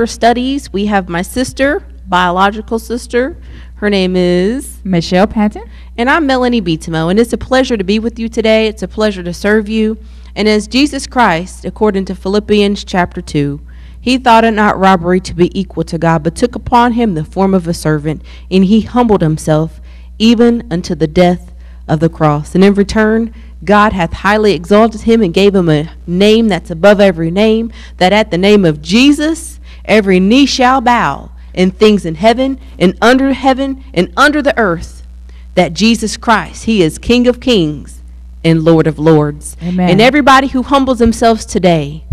For studies, we have my sister, biological sister. Her name is, Michele Patton. and I'm Melanie Bitemo. And it's a pleasure to be with you today. It's a pleasure to serve you. And as Jesus Christ, according to Philippians chapter 2, he thought it not robbery to be equal to God, but took upon him the form of a servant, and he humbled himself even unto the death of the cross. And in return, God hath highly exalted him and gave him a name that's above every name, that at the name of Jesus every knee shall bow, in things in heaven, and under heaven, and under the earth, that Jesus Christ, he is King of kings and Lord of lords. Amen. And everybody who humbles themselves today,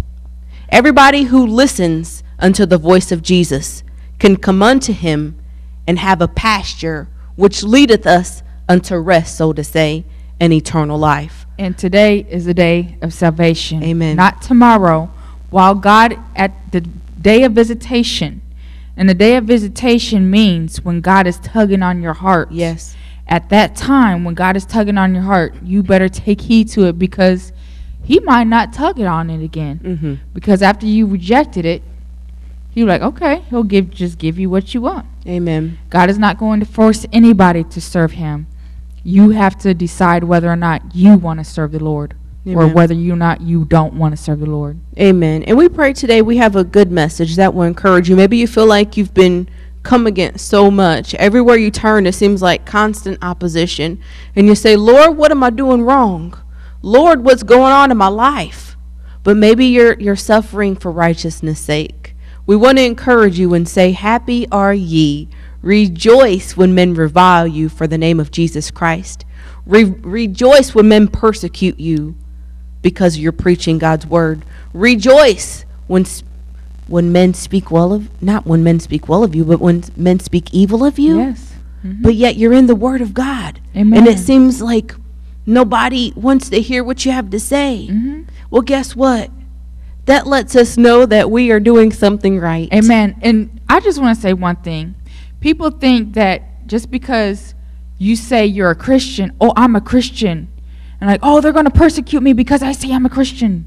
everybody who listens unto the voice of Jesus, can come unto him and have a pasture which leadeth us unto rest, so to say, and eternal life. And today is the day of salvation. Amen. Not tomorrow. While God, at the day of visitation, and the day of visitation means when God is tugging on your heart. Yes. At that time, when God is tugging on your heart, you better take heed to it because He might not tug it on it again. Mm-hmm. Because after you rejected it, He'll like, okay, He'll give just give you what you want. Amen. God is not going to force anybody to serve him. You have to decide whether or not you want to serve the Lord or whether you not you don't want to serve the Lord. Amen. And we pray today we have a good message that will encourage you. Maybe you feel like you've been come against so much. Everywhere you turn, it seems like constant opposition. And you say, Lord, what am I doing wrong? Lord, what's going on in my life? But maybe you're you're suffering for righteousness' sake. We want to encourage you and say, Happy are ye. Rejoice when men revile you for the name of Jesus Christ. Re- rejoice when men persecute you because you're preaching God's word. Rejoice when when men speak well of not when men speak well of you, but when men speak evil of you. Yes. Mhm. But yet you're in the word of God. Amen. And it seems like nobody wants to hear what you have to say. Mhm. Well, guess what? That lets us know that we are doing something right. Amen. And I just want to say one thing. People think that just because you say you're a Christian, oh, I'm a Christian, and like, oh, they're going to persecute me because I say I'm a Christian.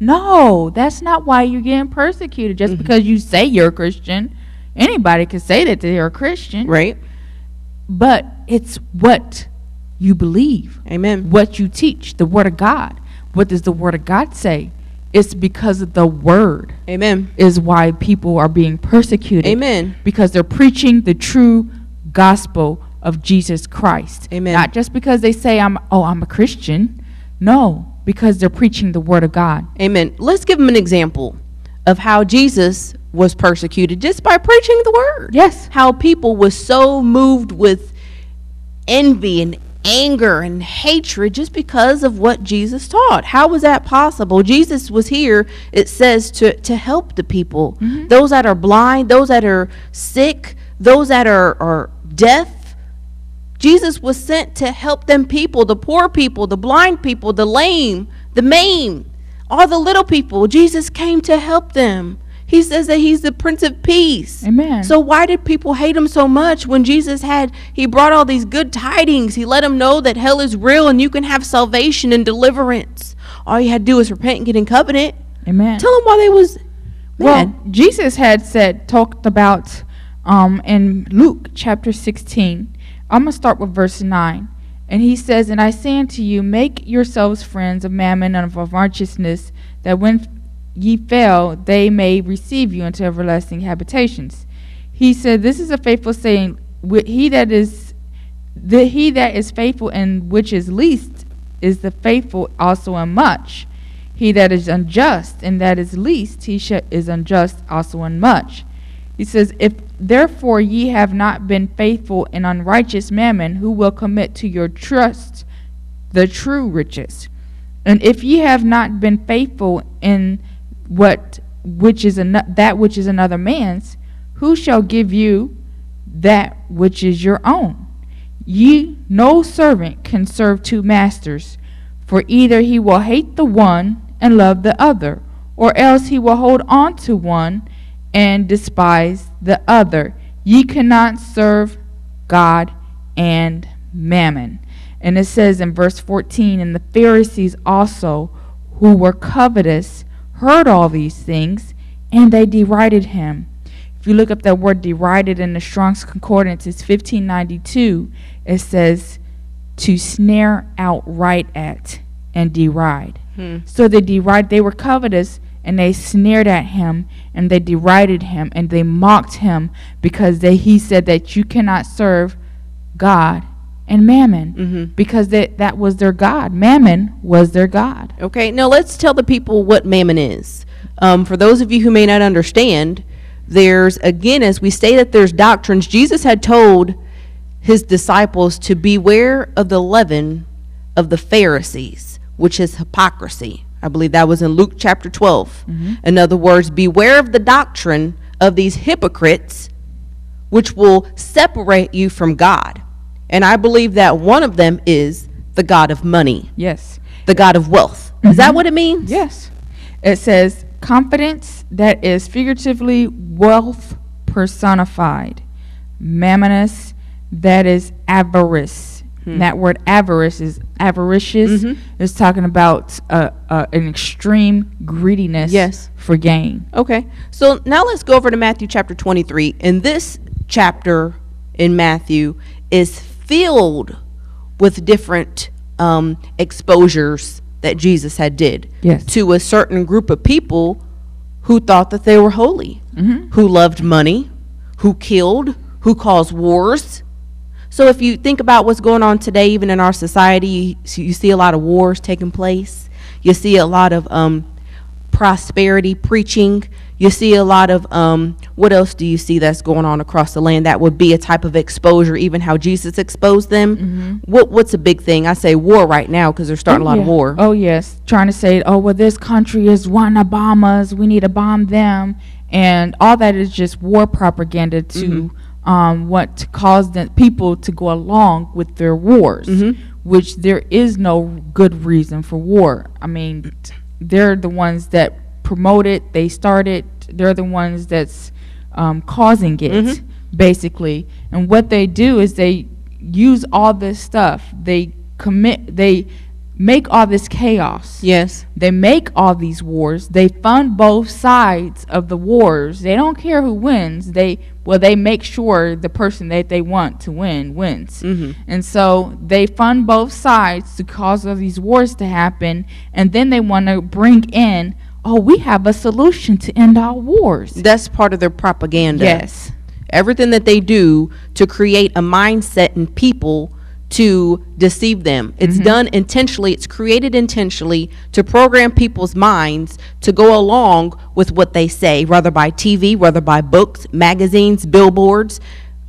No, that's not why you're getting persecuted. Just Mhm. because you say you're a Christian, anybody can say that they're a Christian. Right? But it's what you believe, Amen. what you teach, the Word of God. What does the Word of God say? It's because of the Word Amen. is why people are being persecuted. Amen. Because they're preaching the true gospel of Jesus Christ. Amen. Not just because they say I'm oh I'm a Christian. No, because they're preaching the word of God. Amen. Let's give them an example of how Jesus was persecuted just by preaching the word. Yes. How people was so moved with envy and anger and hatred just because of what Jesus taught. How was that possible? Jesus was here, it says, to, to help the people. Mhm. Those that are blind, those that are sick, those that are, are deaf. Jesus was sent to help them people, the poor people, the blind people, the lame, the maimed, all the little people. Jesus came to help them. He says that he's the Prince of Peace. Amen. So why did people hate him so much when Jesus had he brought all these good tidings? He let them know that hell is real and you can have salvation and deliverance. All you had to do is repent and get in covenant. Amen. Tell them why they was well. Jesus had said talked about um, in Luke chapter 16. I'm going to start with verse 9. And he says, And I say unto you, make yourselves friends of mammon and of righteousness, that when ye fail, they may receive you into everlasting habitations. He said, This is a faithful saying, he that is the he that is faithful in which is least is the faithful also in much. He that is unjust and that is least, he is unjust also in much. He says, If therefore ye have not been faithful in unrighteous mammon, who will commit to your trust the true riches? And if ye have not been faithful in what which is ano- that which is another man's, who shall give you that which is your own? Ye no servant can serve two masters, for either he will hate the one and love the other, or else he will hold on to one and despise the other. Ye cannot serve God and mammon. And it says in verse 14, and the Pharisees also, who were covetous, heard all these things, and they derided him. If you look up that word derided in the Strong's Concordance, it's 1592. It says to snare outright at and deride. Hmm. So they deride, they were covetous and they sneered at him and they derided him and they mocked him because they, he said that you cannot serve God and mammon hmm because that, that was their God. Mammon was their God. Okay, now let's tell the people what mammon is. Um, for those of you who may not understand, there's, again, as we stated, there's doctrines. Jesus had told his disciples to beware of the leaven of the Pharisees, which is hypocrisy. I believe that was in Luke chapter 12. Mm-hmm. In other words, beware of the doctrine of these hypocrites, which will separate you from God. And I believe that one of them is the God of money Yes. the God of wealth. Is that mm-hmm. what it means? Yes. It says confidence that is figuratively wealth personified. Mammonous that is avarice. And That word avarice is avaricious. Mhm. It's talking about uh, uh, an extreme greediness Yes. for gain. Okay. So now let's go over to Matthew chapter 23. And this chapter in Matthew is filled with different um, exposures that Jesus had did Yes. to a certain group of people who thought that they were holy, Mhm. who loved money, who killed, who caused wars. So if you think about what's going on today, even in our society, you, you see a lot of wars taking place. You see a lot of um, prosperity preaching. You see a lot of um, what else do you see that's going on across the land? That would be a type of exposure, even how Jesus exposed them. What what's a big thing? I say war right now because they're starting a lot of war. Oh yes, trying to say, oh well, this country is one to bomb us. We need to bomb them, and all that is just war propaganda to Mm-hmm. Um, what caused the people to go along with their wars, Mhm. which there is no good reason for war. I mean, they're the ones that promote it. They start it. They're the ones that's um, causing it, Mhm. basically. And what they do is they use all this stuff. They commit. They make all this chaos. Yes. They make all these wars. They fund both sides of the wars. They don't care who wins. They well, they make sure the person that they want to win wins. Mhm. And so they fund both sides to cause all these wars to happen, and then they want to bring in, oh, we have a solution to end all wars. That's part of their propaganda. Yes. everything that they do to create a mindset in people to deceive them. It's done intentionally, it's created intentionally to program people's minds to go along with what they say, whether by TV, whether by books, magazines, billboards,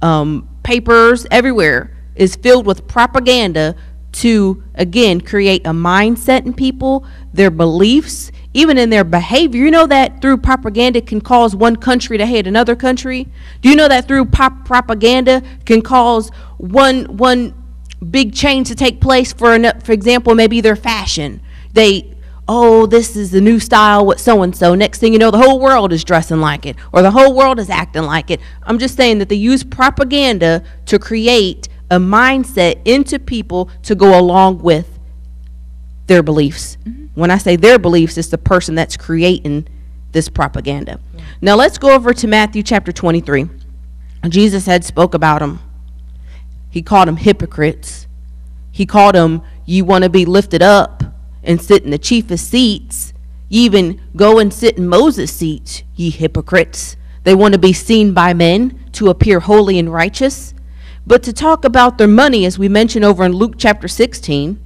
um, papers, everywhere is filled with propaganda to, again, create a mindset in people, their beliefs, even in their behavior. You know that through propaganda can cause one country to hate another country? Do you know that through pop propaganda can cause one one big change to take place for an, for example, maybe their fashion. They oh, this is the new style with so and so. Next thing you know, the whole world is dressing like it or the whole world is acting like it. I'm just saying that they use propaganda to create a mindset into people to go along with their beliefs. Mm-hmm. When I say their beliefs, it's the person that's creating this propaganda. Now let's go over to Matthew chapter 23. Jesus had spoke about them. He called them hypocrites. He called them, you want to be lifted up and sit in the chiefest seats. You even go and sit in Moses' seats, ye hypocrites. They want to be seen by men to appear holy and righteous. But to talk about their money, as we mentioned over in Luke chapter 16,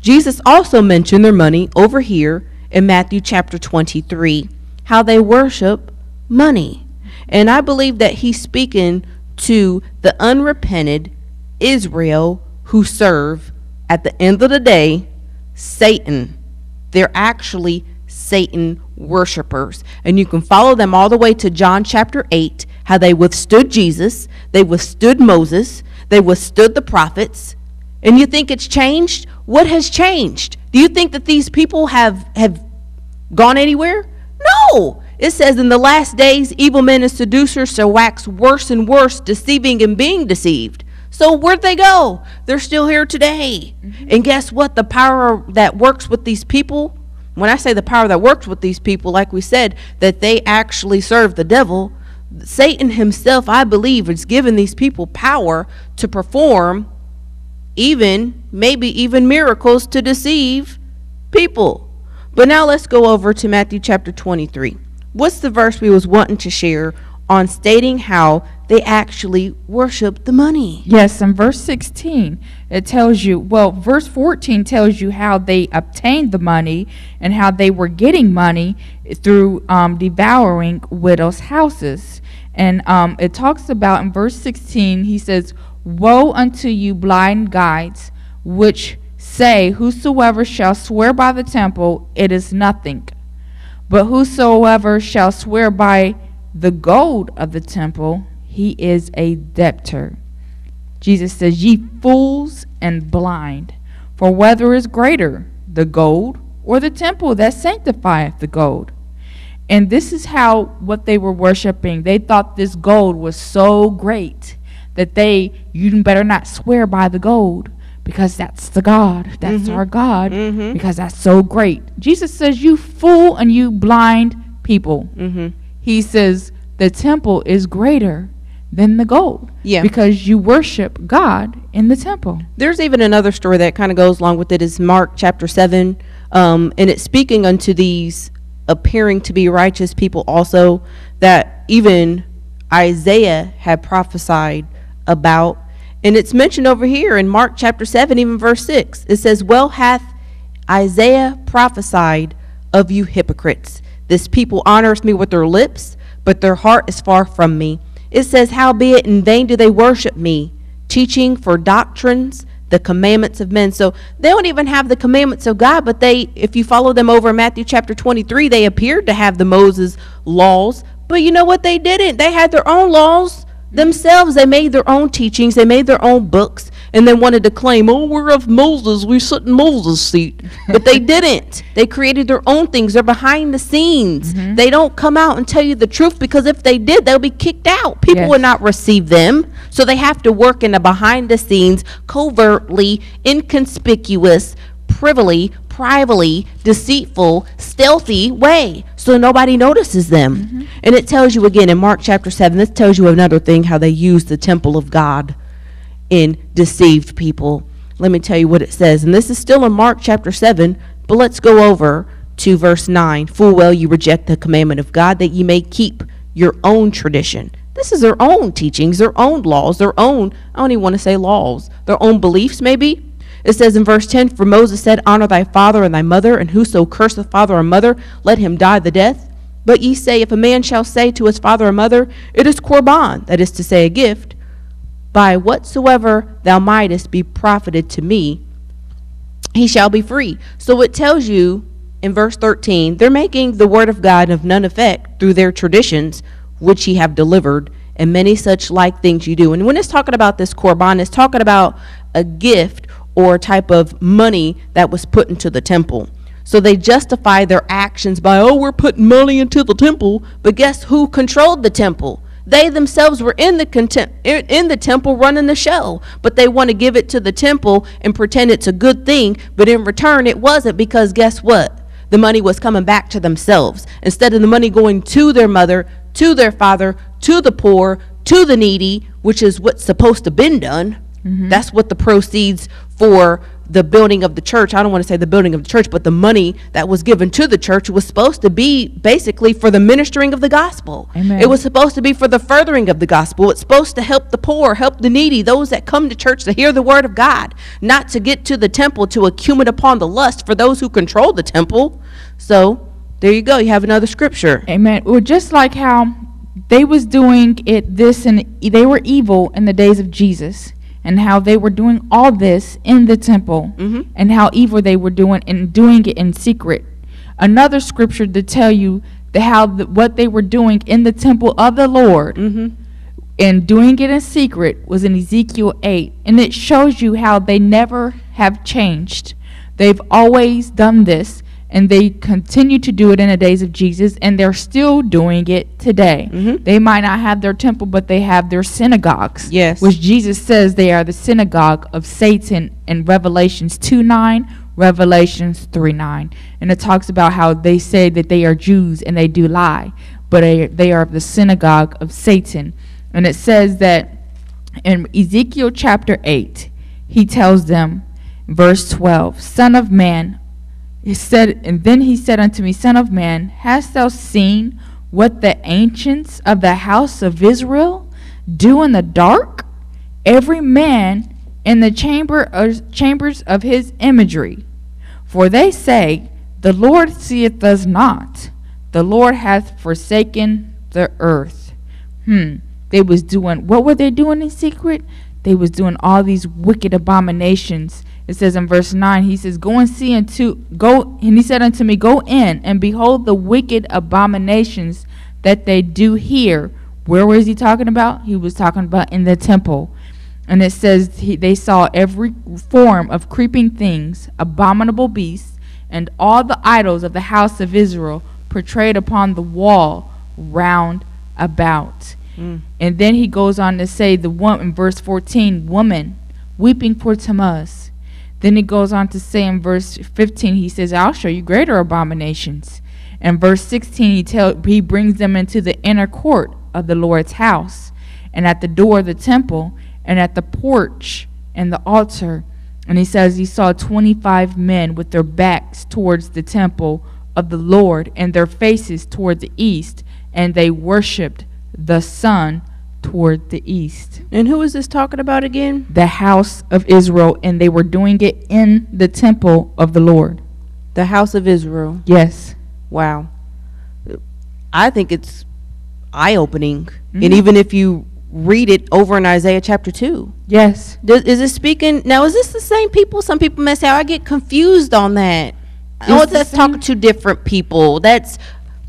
Jesus also mentioned their money over here in Matthew chapter 23, how they worship money. And I believe that he's speaking to the unrepented Israel who serve, at the end of the day, Satan. They're actually Satan worshipers. And you can follow them all the way to John chapter 8, how they withstood Jesus, they withstood Moses, they withstood the prophets. And you think it's changed? What has changed? Do you think that these people have have gone anywhere? No. It says in the last days evil men and seducers shall wax worse and worse, deceiving and being deceived. So where'd they go? They're still here today. Mm-hmm. And guess what? The power that works with these people When I say the power that works with these people, like we said, that they actually serve the devil, Satan himself, I believe, is giving these people power to perform even, maybe even miracles to deceive people. But now let's go over to Matthew chapter 23. What's the verse we was wanting to share on stating how they actually worship the money? Yes, in verse 16, it tells you, well, verse 14 tells you how they obtained the money and how they were getting money through um, devouring widows' houses. And um, it talks about in verse 16, he says, Woe unto you, blind guides, which say, Whosoever shall swear by the temple, it is nothing. But whosoever shall swear by the gold of the temple, he is a debtor. Jesus says, Ye fools and blind, for whether is greater, the gold or the temple that sanctifieth the gold? And this is how what they were worshiping. They thought this gold was so great that they, you better not swear by the gold because that's the God. That's Mhm. our God Mhm. because that's so great. Jesus says, You fool and you blind people. Mm-hmm. He says, The temple is greater than the gold Yeah. because you worship God in the temple. There's even another story that kind of goes along with it is Mark chapter 7. Um, and it's speaking unto these appearing to be righteous people also that even Isaiah had prophesied about. And it's mentioned over here in Mark chapter 7, even verse 6. It says, Well hath Isaiah prophesied of you hypocrites. This people honors me with their lips, but their heart is far from me. It says, Howbeit in vain do they worship me, teaching for doctrines the commandments of men. So they don't even have the commandments of God, but they, if you follow them over in Matthew chapter 23, they appeared to have the Moses laws. But you know what they didn't? They had their own laws themselves. They made their own teachings, they made their own books, and then wanted to claim, oh, we're of Moses, we sit in Moses' seat. But they didn't. They created their own things. They're behind the scenes. Mm-hmm. They don't come out and tell you the truth because if they did, they'll be kicked out. People Yes. would not receive them. So they have to work in the behind the scenes, covertly, inconspicuous, privily, privately, deceitful, stealthy way. So nobody notices them. Mm-hmm. And it tells you again in Mark chapter 7, this tells you another thing how they use the temple of God in deceived people. Let me tell you what it says. And this is still in Mark chapter 7, but let's go over to verse 9. Full well you reject the commandment of God that ye may keep your own tradition. This is their own teachings, their own laws, their own, I don't even want to say laws, their own beliefs maybe. It says in verse 10 For Moses said, Honor thy father and thy mother, and whoso curseth father or mother, let him die the death. But ye say, If a man shall say to his father or mother, It is Korban, that is to say, a gift, by whatsoever thou mightest be profited to me, he shall be free. So it tells you in verse 13, they're making the word of God of none effect through their traditions, which ye have delivered, and many such like things you do. And when it's talking about this korban, it's talking about a gift or type of money that was put into the temple. So they justify their actions by, oh, we're putting money into the temple. But guess who controlled the temple? They themselves were in the contem- in the temple running the show, but they want to give it to the temple and pretend it's a good thing, but in return it wasn't because guess what? The money was coming back to themselves. Instead of the money going to their mother, to their father, to the poor, to the needy, which is what's supposed to been done. Mm-hmm. That's what the proceeds for the building of the church, I don't want to say the building of the church, but the money that was given to the church was supposed to be basically for the ministering of the gospel. Amen. It was supposed to be for the furthering of the gospel. It's supposed to help the poor, help the needy, those that come to church to hear the word of God, not to get to the temple to accumulate upon the lust for those who control the temple. So, there you go. You have another scripture. Amen. Well, just like how they was doing it this and they were evil in the days of Jesus and how they were doing all this in the temple Mhm. and how evil they were doing and doing it in secret. Another scripture to tell you the, how the, what they were doing in the temple of the Lord Mm-hmm. and doing it in secret was in Ezekiel 8. And it shows you how they never have changed. They've always done this, and they continue to do it in the days of Jesus, and they're still doing it today. Mhm. They might not have their temple, but they have their synagogues. Yes. Which Jesus says they are the synagogue of Satan in Revelations 2 9, Revelations 3 9. And it talks about how they say that they are Jews and they do lie, but they, they are of the synagogue of Satan. And it says that in Ezekiel chapter 8, he tells them, verse 12, Son of man, he said, and then he said unto me, Son of man, hast thou seen what the ancients of the house of Israel do in the dark? Every man in the chamber of, chambers of his imagery. For they say, The Lord seeth us not. The Lord hath forsaken the earth. Hmm. They was doing what were they doing in secret? They was doing all these wicked abominations. It says in verse 9, he says, Go and see unto go and he said unto me, Go in and behold the wicked abominations that they do here. Where was he talking about? He was talking about in the temple. And it says he, they saw every form of creeping things, abominable beasts, and all the idols of the house of Israel portrayed upon the wall round about. Mm. And then he goes on to say, the one in verse 14, woman weeping for Tammuz. Then he goes on to say in verse 15, he says, I'll show you greater abominations. And verse 16, he tell he brings them into the inner court of the Lord's house, and at the door of the temple, and at the porch and the altar. And he says he saw 25 men with their backs towards the temple of the Lord and their faces toward the east, and they worshiped the sun toward the east. And who is this talking about again? The house of Israel, and they were doing it in the temple of the Lord. The house of Israel. Yes. Wow. I think it's eye opening. Mhm. And even if you read it over in Isaiah chapter 2. Yes. Does, is it speaking now? Is this the same people? Some people may say, "I get confused on that." Oh, It's that's talking to different people. That's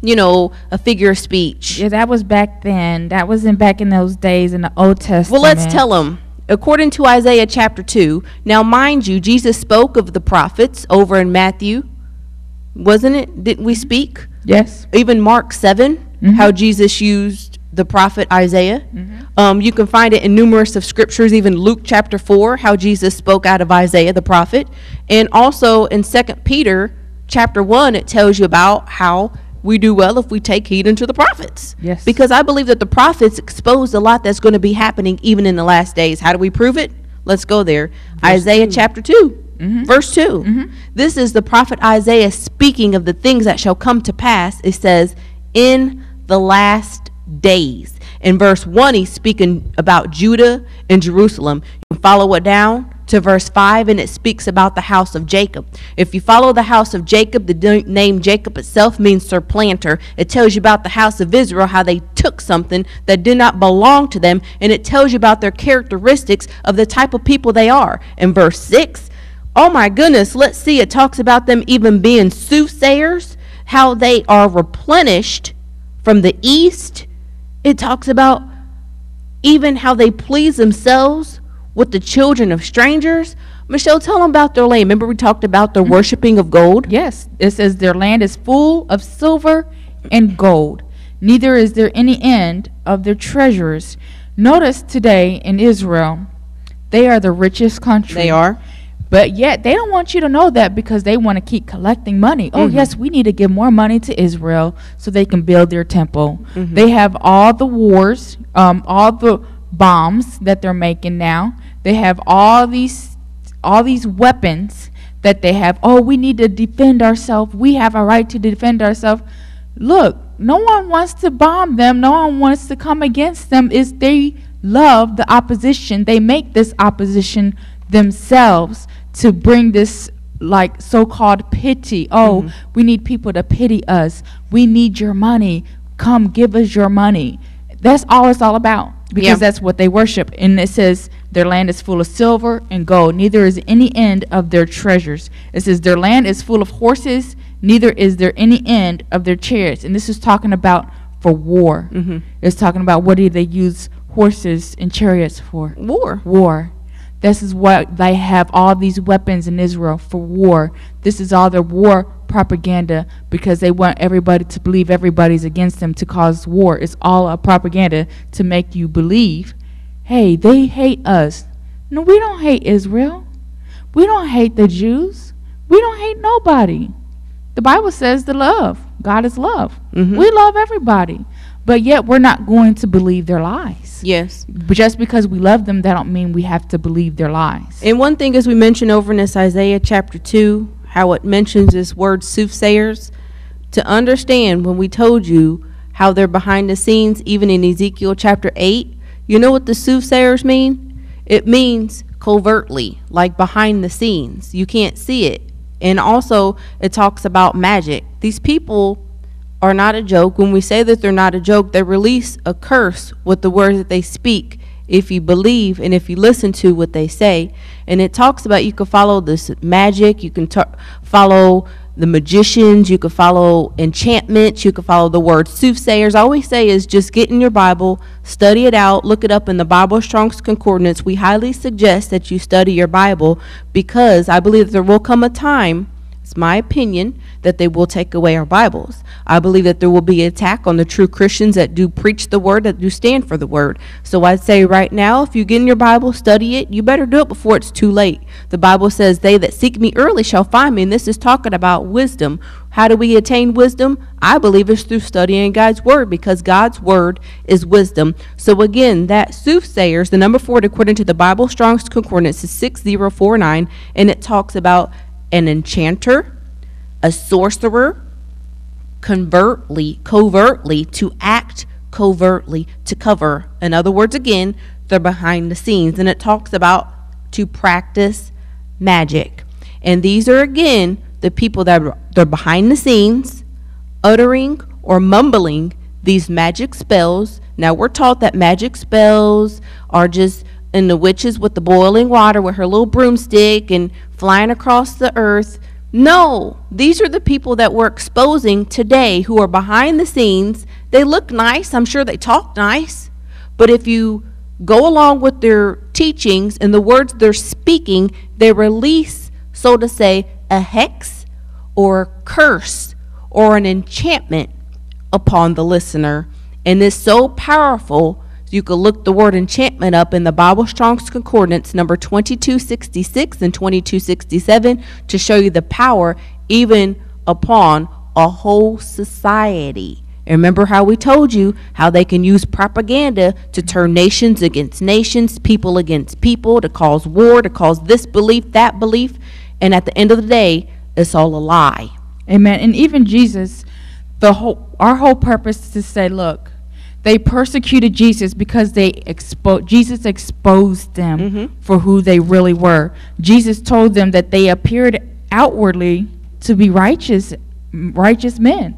you know a figure of speech. Yeah, that was back then. That wasn't back in those days in the Old Testament. Well, let's tell them. According to Isaiah chapter 2, now mind you, Jesus spoke of the prophets over in Matthew, wasn't it? Didn't we speak? Yes. Even Mark 7, Mhm. how Jesus used the prophet Isaiah. Mhm. Um, you can find it in numerous of scriptures, even Luke chapter 4, how Jesus spoke out of Isaiah the prophet. And also in 2 Peter chapter 1, it tells you about how we do well if we take heed unto the prophets. Yes. Because I believe that the prophets exposed a lot that's going to be happening even in the last days. How do we prove it? Let's go there. Isaiah chapter 2, Mhm. verse 2. Mhm. This is the prophet Isaiah speaking of the things that shall come to pass. It says, in the last days. In verse 1, he's speaking about Judah and Jerusalem. You can follow it down to verse 5, and it speaks about the house of Jacob. If you follow the house of Jacob, the name Jacob itself means supplanter. It tells you about the house of Israel, how they took something that did not belong to them, and it tells you about their characteristics of the type of people they are. In verse 6, oh my goodness, let's see, it talks about them even being soothsayers, how they are replenished from the east. It talks about even how they please themselves with the children of strangers. Michele, tell them about their land. Remember, we talked about the worshiping of gold? Yes. It says their land is full of silver and gold. Neither is there any end of their treasures. Notice today in Israel, they are the richest country. They are. But yet they don't want you to know that because they want to keep collecting money. Oh Mhm. yes, we need to give more money to Israel so they can build their temple. Mhm. They have all the wars, um, all the bombs that they're making now. They have all these all these weapons that they have. Oh, we need to defend ourselves. We have a right to defend ourselves. Look, no one wants to bomb them. No one wants to come against them. Is they love the opposition. They make this opposition themselves to bring this like so-called pity. Oh, Mhm. we need people to pity us. We need your money. Come give us your money. That's all it's all about because Yeah. that's what they worship. And it says their land is full of silver and gold. Neither is any end of their treasures. It says their land is full of horses. Neither is there any end of their chariots. And this is talking about for war. Mhm. It's talking about what do they use horses and chariots for? War. war. This is what they have all these weapons in Israel for war. This is all their war propaganda because they want everybody to believe everybody's against them to cause war. It's all a propaganda to make you believe, hey, they hate us. No, we don't hate Israel. We don't hate the Jews. We don't hate nobody. The Bible says the love. God is love. Mhm. We love everybody. But yet we're not going to believe their lies. Yes. But just because we love them, that don't mean we have to believe their lies. And one thing, as we mentioned over in this Isaiah chapter 2, how it mentions this word soothsayers, to understand when we told you how they're behind the scenes, even in Ezekiel chapter 8, you know what the soothsayers mean? It means covertly, like behind the scenes. You can't see it. And also, it talks about magic. These people are not a joke. When we say that they're not a joke, they release a curse with the words that they speak if you believe and if you listen to what they say. And it talks about you can follow this magic, you can follow the magicians, you can follow enchantments, you can follow the word soothsayers. I always say is just get in your Bible, study it out, look it up in the Bible Strong's Concordance. We highly suggest that you study your Bible because I believe there will come a time it's my opinion that they will take away our Bibles. I believe that there will be attack on the true Christians that do preach the word, that do stand for the word. So I'd say right now, if you get in your Bible, study it, you better do it before it's too late. The Bible says, They that seek me early shall find me. And this is talking about wisdom. How do we attain wisdom? I believe it's through studying God's word because God's word is wisdom. So again, that soothsayers, the number four according to the Bible Strong's Concordance is 6049, and it talks about an enchanter, a sorcerer, covertly, covertly, to act covertly, to cover. In other words, again, they're behind the scenes. And it talks about to practice magic. And these are, again, the people that are they're behind the scenes, uttering or mumbling these magic spells. Now, we're taught that magic spells are just in the witches with the boiling water with her little broomstick and flying across the earth. No, these are the people that we're exposing today who are behind the scenes. They look nice, I'm sure they talk nice, but if you go along with their teachings and the words they're speaking, they release, so to say, a hex or a curse or an enchantment upon the listener. And it's so powerful you can look the word enchantment up in the Bible Strong's Concordance, number 2266 and 2267, to show you the power even upon a whole society. And remember how we told you how they can use propaganda to turn nations against nations, people against people, to cause war, to cause this belief, that belief. And at the end of the day, it's all a lie. Amen. And even Jesus, the whole our whole purpose is to say, look, they persecuted Jesus because they expo- Jesus exposed them Mhm. for who they really were. Jesus told them that they appeared outwardly to be righteous righteous men.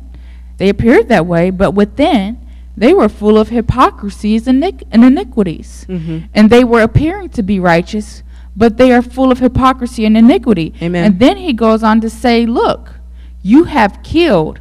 They appeared that way, but within they were full of hypocrisies and, iniq- and iniquities. Mhm. And they were appearing to be righteous, but they are full of hypocrisy and iniquity. Amen. And then he goes on to say, Look, you have killed.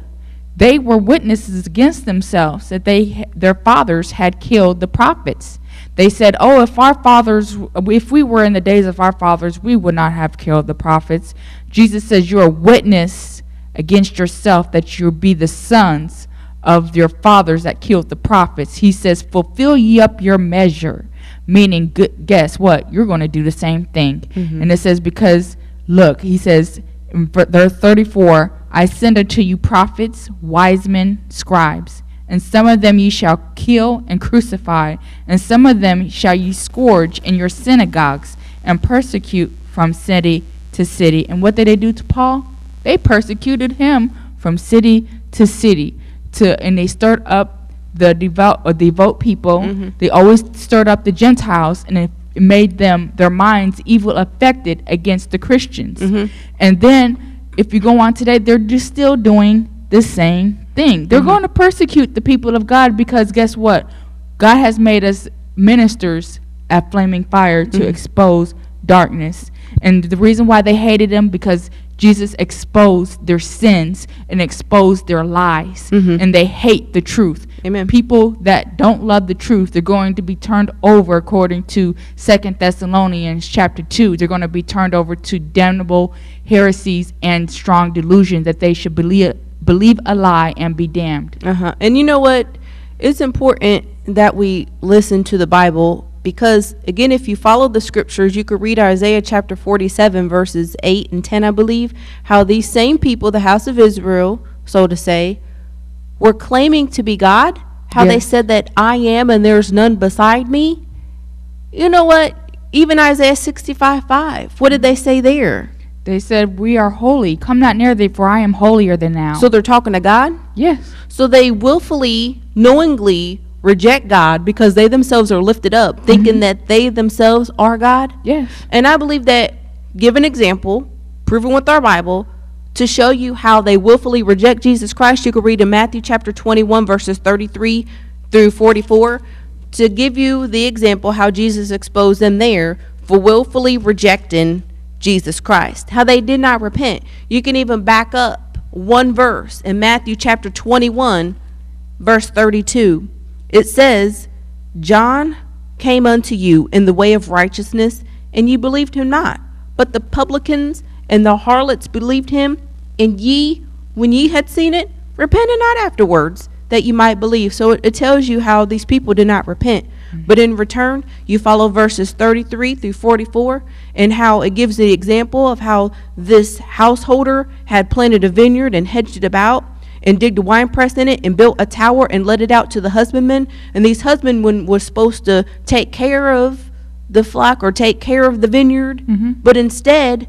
They were witnesses against themselves that they their fathers had killed the prophets. They said, "Oh, if our fathers if we were in the days of our fathers, we would not have killed the prophets." Jesus says, "You're a witness against yourself that you be the sons of your fathers that killed the prophets." He says, "Fulfill ye up your measure." Meaning, guess what? You're going to do the same thing. Mm-hmm. And it says, because, look, he says, in ver- verse 34, I send unto you prophets, wise men, scribes, and some of them ye shall kill and crucify, and some of them shall ye scourge in your synagogues, and persecute from city to city. And what did they do to Paul? They persecuted him from city to city, to and they stirred up the devout or devout people. Mhm. They always stirred up the Gentiles, and it made them their minds evil affected against the Christians. Mhm. And then, if you go on today, they're just still doing the same thing. They're Mhm. going to persecute the people of God because guess what? God has made us ministers at Flaming Fire to Mhm. expose darkness. And the reason why they hated him because Jesus exposed their sins and exposed their lies. Mhm. And they hate the truth. Amen. People that don't love the truth, they're going to be turned over according to Second Thessalonians chapter 2. They're going to be turned over to damnable heresies and strong delusion that they should believe believe a lie and be damned. Uh-huh. And you know what? It's important that we listen to the Bible because again, if you follow the scriptures, you could read Isaiah chapter 47, verses 8 and 10, I believe, how these same people, the house of Israel, so to say, were claiming to be God, how they said that I am and there's none beside me. You know what? Even Isaiah 65, 5, what did they say there? They said, We are holy. Come not near thee, for I am holier than thou. So they're talking to God? yes. So they willfully, knowingly reject God because they themselves are lifted up, mm-hmm. thinking that they themselves are God. Yes. And I believe that, give an example, proven with our Bible, to show you how they willfully reject Jesus Christ, you can read in Matthew chapter 21, verses 33 through 44, to give you the example how Jesus exposed them there for willfully rejecting Jesus Christ, how they did not repent. You can even back up one verse in Matthew chapter 21, verse 32. It says, John came unto you in the way of righteousness, and you believed him not. But the publicans and the harlots believed him, and ye, when ye had seen it, repented not afterwards, that you might believe. So it, it tells you how these people did not repent. But in return, you follow verses 33 through 44, and how it gives the example of how this householder had planted a vineyard and hedged it about and digged a wine press in it and built a tower and let it out to the husbandmen. And these husbandmen were supposed to take care of the flock or take care of the vineyard, Mhm. but instead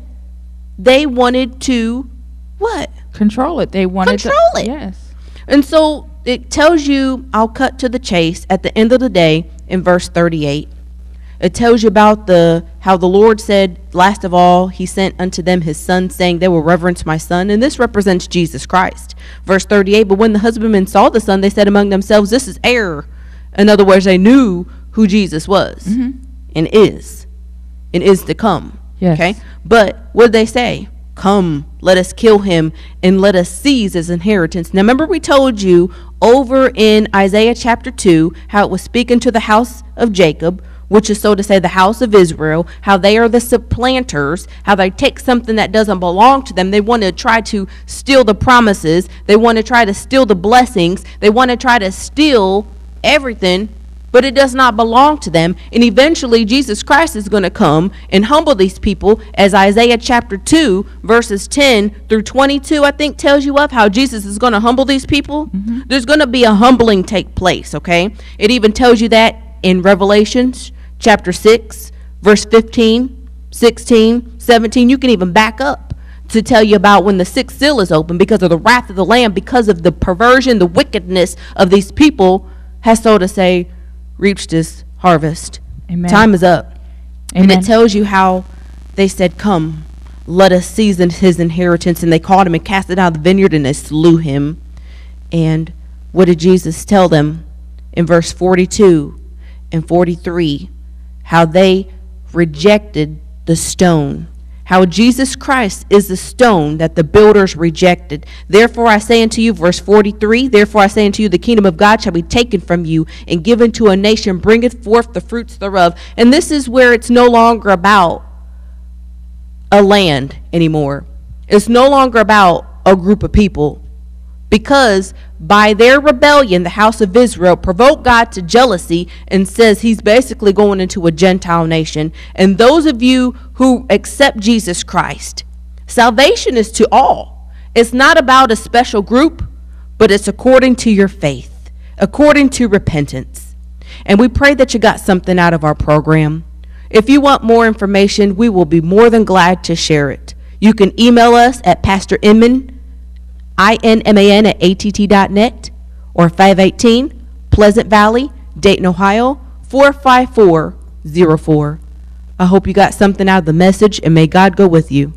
they wanted to what? Control it. They wanted to Control to, it. Yes. And so it tells you, I'll cut to the chase at the end of the day in verse 38. It tells you about the how the Lord said, last of all, he sent unto them his son, saying, They will reverence my son. And this represents Jesus Christ. Verse 38, but when the husbandmen saw the son, they said among themselves, This is error. In other words, they knew who Jesus was mm-hmm. and is and is to come. Yes. Okay? But what did they say? Come, let us kill him and let us seize his inheritance. Now, remember, we told you over in Isaiah chapter 2 how it was speaking to the house of Jacob, which is so to say the house of Israel, how they are the supplanters, how they take something that doesn't belong to them. They want to try to steal the promises, they want to try to steal the blessings, they want to try to steal everything but it does not belong to them. And eventually, Jesus Christ is going to come and humble these people, as Isaiah chapter 2, verses 10 through 22, I think, tells you of how Jesus is going to humble these people. Mm-hmm. There's going to be a humbling take place, okay? It even tells you that in Revelations chapter 6, verse 15, 16, 17. You can even back up to tell you about when the sixth seal is open because of the wrath of the Lamb, because of the perversion, the wickedness of these people, has so to say reached his harvest. Amen. Time is up. And it tells you how they said, Come, let us seize his inheritance. And they caught him and cast it out of the vineyard and they slew him. And what did Jesus tell them in verse 42 and 43? How they rejected the stone. How Jesus Christ is the stone that the builders rejected. Therefore I say unto you, verse 43, Therefore I say unto you, the kingdom of God shall be taken from you and given to a nation, bringeth forth the fruits thereof. And this is where it's no longer about a land anymore. It's no longer about a group of people. Because by their rebellion, the house of Israel provoked God to jealousy and says he's basically going into a Gentile nation. And those of you who accept Jesus Christ, salvation is to all. It's not about a special group, but it's according to your faith, according to repentance. And we pray that you got something out of our program. If you want more information, we will be more than glad to share it. You can email us at Pastor Inman, I-N-M-A-N at att.net or 518 Pleasant Valley, Dayton, Ohio, 45404. I hope you got something out of the message and may God go with you.